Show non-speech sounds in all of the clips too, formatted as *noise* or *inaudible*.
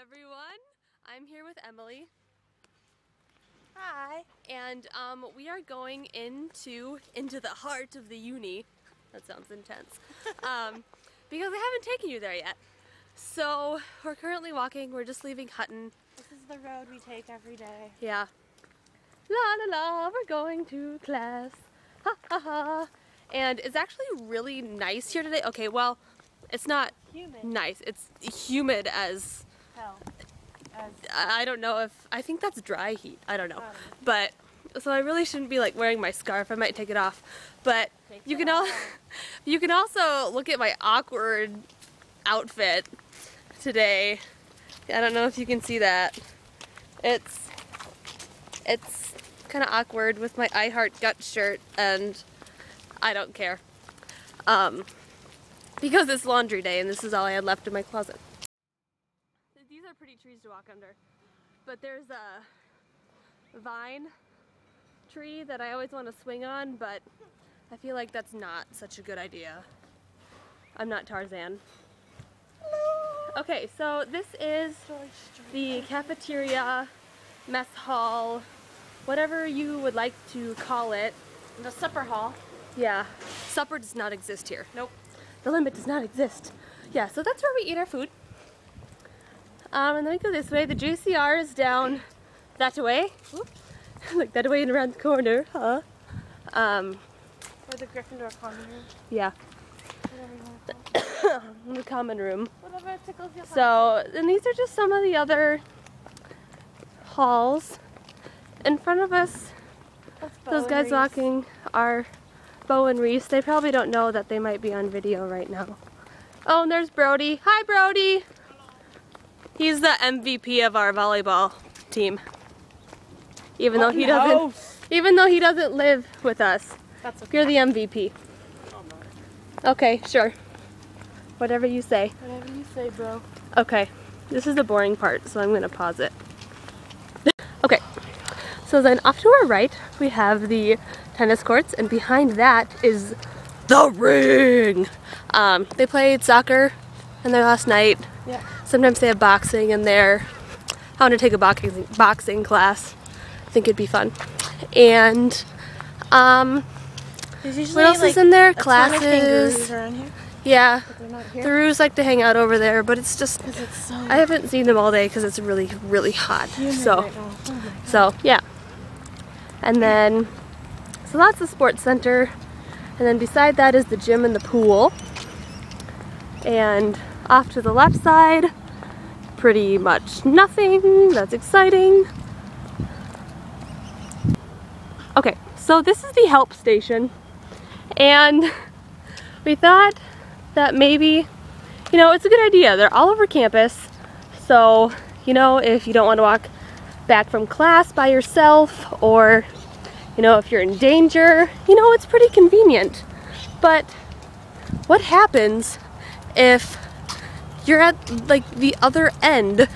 everyone. I'm here with Emily, Hi. and um, we are going into into the heart of the uni. That sounds intense. *laughs* um, because I haven't taken you there yet. So we're currently walking. We're just leaving Hutton. This is the road we take every day. Yeah. La la la. We're going to class. Ha ha ha. And it's actually really nice here today. Okay, well, it's not Humid. nice. It's humid as Hell. I don't know if I think that's dry heat. I don't know, Um. but so I really shouldn't be like wearing my scarf. I might take it off. But you can al- *laughs* you can also look at my awkward outfit today. I don't know if you can see that. It's it's kind of awkward with my I Heart Gut shirt, and I don't care. Um, because it's laundry day, and this is all I had left in my closet. Pretty trees to walk under. But there's a vine tree that I always want to swing on, but I feel like that's not such a good idea. I'm not Tarzan. Okay, so this is the cafeteria, mess hall, whatever you would like to call it. the supper hall. Yeah, supper does not exist here. Nope. The limit does not exist. Yeah, so that's where we eat our food. Um, and then we go this way. The JCR is down that way. *laughs* Like that way and around the corner, huh? Um, Or the Gryffindor common room. yeah, Whatever you want to call it. *coughs* in the common room. Whatever tickles your So, and these are just some of the other halls. In front of us, those guys Reese. walking are Bo and Reese. They probably don't know that they might be on video right now. Oh, and there's Brody. Hi, Brody. He's the MVP of our volleyball team. Even though he doesn't, even though he doesn't live with us, That's okay. you're the MVP. Okay, sure. Whatever you say. Whatever you say, bro. Okay, this is the boring part, so I'm gonna pause it. *laughs* okay, so then off to our right, we have the tennis courts, and behind that is the ring. Um, they played soccer in there last night. Yeah. Sometimes they have boxing in there. I want to take a boxing boxing class. I think it'd be fun. And um, what else like, is in there? a ton of kangaroos Classes. Yeah, but they're not the. Roos like to hang out over there, but it's just it's so I haven't seen them all day because it's really, really hot. So, right. Oh so yeah. And then, so that's the sports center, and then beside that is the gym and the pool. And off to the left side, pretty much nothing. That's exciting. Okay, so this is the help station, and *laughs* we thought that maybe you know, it's a good idea. They're all over campus. So, you know, if you don't want to walk back from class by yourself or, you know, if you're in danger, you know, it's pretty convenient. But what happens if you're at like the other end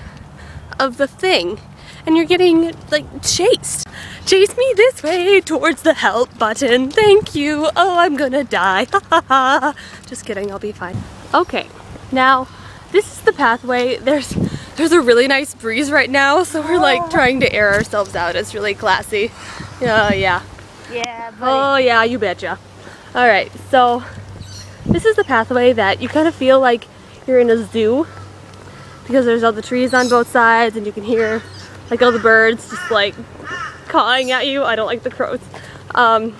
of the thing and you're getting like chased? Chase me this way towards the help button. Thank you. Oh, I'm gonna die. *laughs* Ha ha ha. Just kidding, I'll be fine. Okay. Now, this is the pathway. There's there's a really nice breeze right now, so we're like *gasps* trying to air ourselves out. It's really classy. Yeah, yeah. Yeah, Oh yeah, you betcha. All right, so this is the pathway that you kind of feel like you're in a zoo because there's all the trees on both sides and you can hear like all the birds just like cawing at you. I don't like the crows. Um,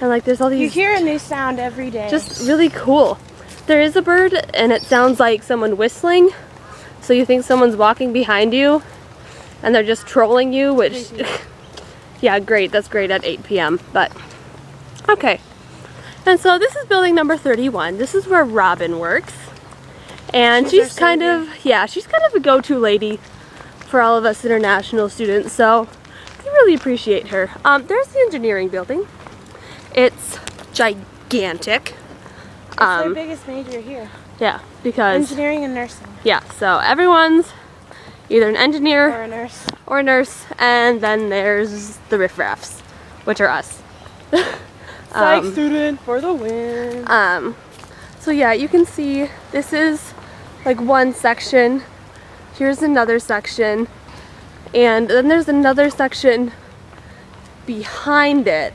and like there's all these... You hear a new sound every day. just really cool. There is a bird and it sounds like someone whistling. So you think someone's walking behind you and they're just trolling you, which *laughs* yeah, great. That's great at 8 p.m. But okay. And so this is building number 31. This is where Robin works. And She's kind of yeah, she's kind of a go-to lady for all of us international students. So we really appreciate her. Um, there's the engineering building. It's gigantic. it's their Um, biggest major here. yeah, because Engineering and nursing. yeah, so everyone's either an engineer Or a nurse. or a nurse, and then there's the riffraffs, which are us. Psych *laughs* Um, student for the win. Um, so yeah, you can see this is like one section here's another section, and then there's another section behind it.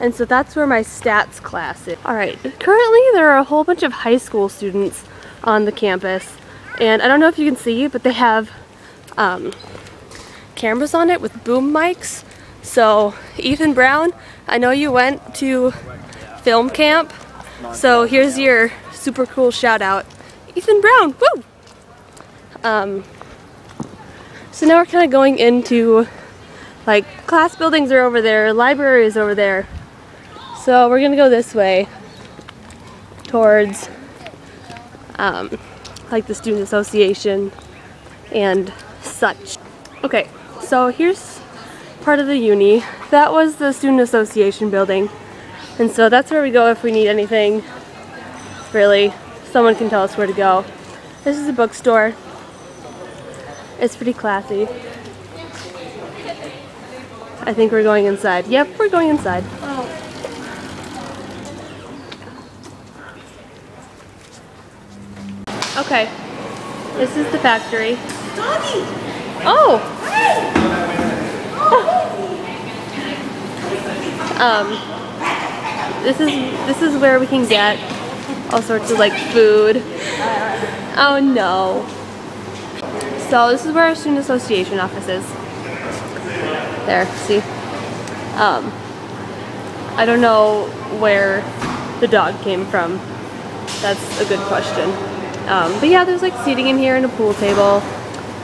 And so that's where my stats class is. All right, currently there are a whole bunch of high school students on the campus. And I don't know if you can see, but they have um, cameras on it with boom mics. So Ethan Brown, I know you went to film camp. So here's your super cool shout out. Ethan Brown, woo! Um, so now we're kind of going into like class buildings are over there, library is over there. So we're gonna go this way towards um, like the student association and such. Okay, so here's part of the uni. That was the student association building. And so that's where we go if we need anything. Really, someone can tell us where to go. This is a bookstore. It's pretty classy. I think we're going inside. Yep, we're going inside. Okay, this is the factory. Oh! Um, this is this is where we can get all sorts of like food. Oh no. So this is where our student association office is. There, see? Um, I don't know where the dog came from. That's a good question. Um, but yeah, there's like seating in here and a pool table.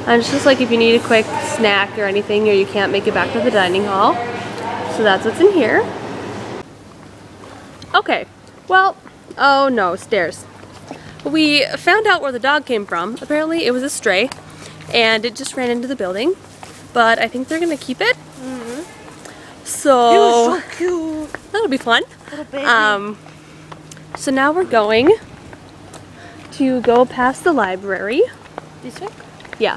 And it's just like if you need a quick snack or anything or you can't make it back to the dining hall. So that's what's in here. Okay, well, oh no, stairs. We found out where the dog came from. Apparently it was a stray and it just ran into the building. But I think they're gonna keep it. So, It was so cute. that'll be fun. Baby. Um, so now we're going to go past the library. this way? Yeah.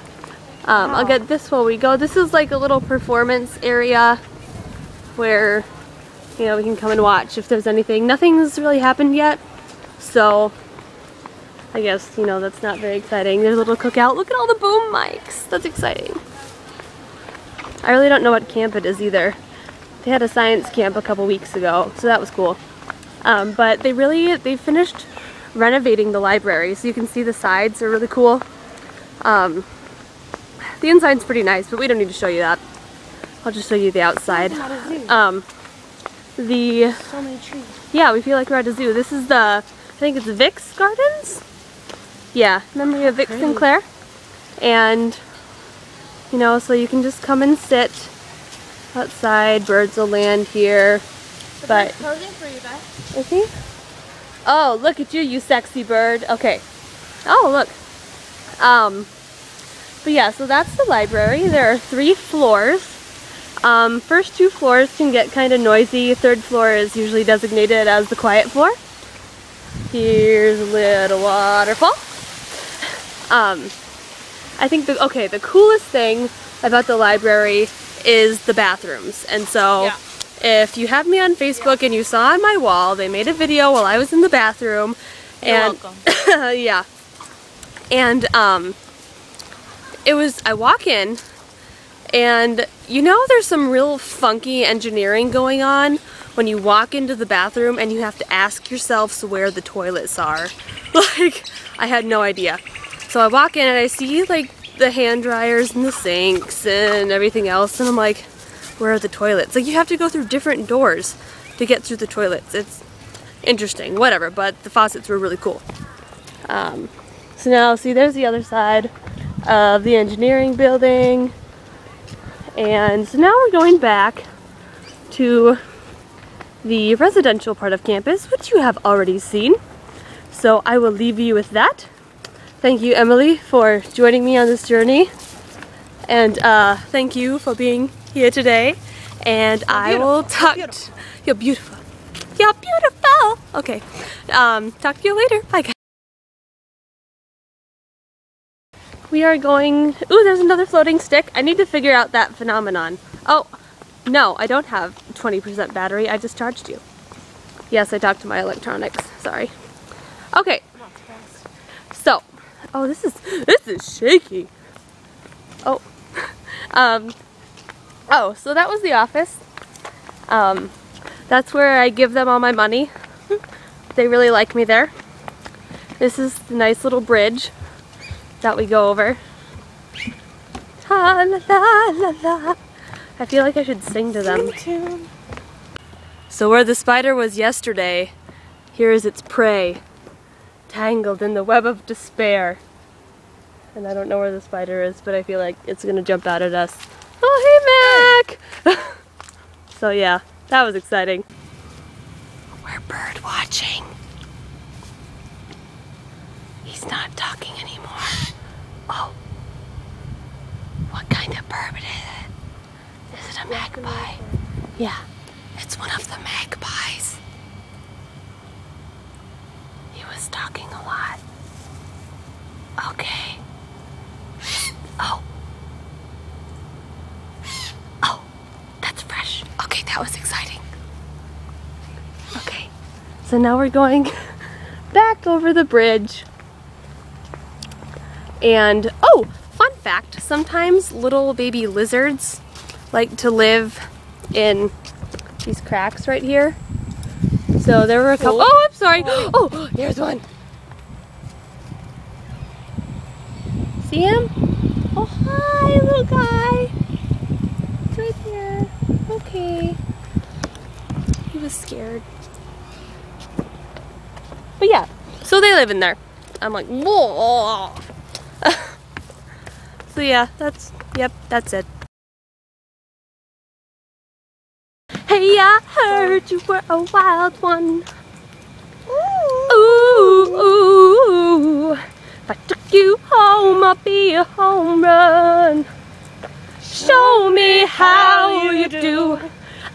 Um, I'll get this while we go. This is like a little performance area where, you know, we can come and watch if there's anything. Nothing's really happened yet, so I guess, you know, that's not very exciting. There's a little cookout. Look at all the boom mics. That's exciting. I really don't know what camp it is either. They had a science camp a couple weeks ago, so that was cool. Um, but they really, they finished renovating the library, so you can see the sides are really cool. Um, the inside's pretty nice, but we don't need to show you that. I'll just show you the outside. Not a zoo. Um, the so many trees. yeah, we feel like we're at a zoo. This is the I think it's Vic's Gardens. Yeah, memory of Vic. Sinclair. And you know, so you can just come and sit outside. Birds will land here. But posing for you guys. is he? Oh, look at you, you sexy bird. Okay. Oh, look. Um, but yeah, so that's the library. There are three floors. Um, first two floors can get kind of noisy. Third floor is usually designated as the quiet floor. Here's a little waterfall. Um, I think the okay, the coolest thing about the library is the bathrooms. And so Yeah. if you have me on Facebook and you saw on my wall, they made a video while I was in the bathroom. You're and welcome. *laughs* yeah. And um it was I walk in and you know there's some real funky engineering going on when you walk into the bathroom and you have to ask yourselves where the toilets are. *laughs* Like I had no idea. So I walk in and I see like the hand dryers and the sinks and everything else and I'm like where are the toilets? Like you have to go through different doors to get through the toilets. It's interesting, whatever, but the faucets were really cool. Um, so now, see, there's the other side of the engineering building. And so now we're going back to the residential part of campus, which you have already seen. So I will leave you with that. Thank you, Emily, for joining me on this journey. And uh, thank you for being here today. And I will talk. You're beautiful. You're beautiful. Okay. Um, talk to you later. Bye, guys. We are going. Ooh, there's another floating stick. I need to figure out that phenomenon. Oh, no, I don't have 20% battery. I just charged you. Yes, I talked to my electronics. Sorry. Okay. So, oh, this is this is shaky. Oh. *laughs* um, oh, so that was the office. Um, that's where I give them all my money. they really like me there. This is the nice little bridge that we go over. La, la, la. I feel like I should sing to them. So where the spider was yesterday, here is its prey, tangled in the web of despair. And I don't know where the spider is, but I feel like it's gonna jump out at us. Oh, hey, Mac! *laughs* so yeah, that was exciting. We're bird watching. He's not talking anymore. Oh. What kind of bird is it? Is it a magpie? Yeah, it's one of the magpies. He was talking a lot. Okay. Oh. Oh, that's fresh. Okay, that was exciting. Okay, so now we're going *laughs* back over the bridge. And, oh, fun fact, sometimes little baby lizards like to live in these cracks right here. So there were a couple, oh, I'm sorry. Oh, there's one. See him? Oh, hi, little guy. It's right here. Okay. He was scared. But yeah, so they live in there. I'm like, whoa. So yeah, that's, yep, that's it. Hey, I heard you were a wild one. Ooh, ooh. If I took you home, I'd be a home run. Show me how you do.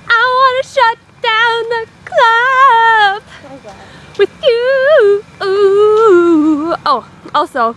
I wanna shut down the club oh, with you. Ooh. Oh, also,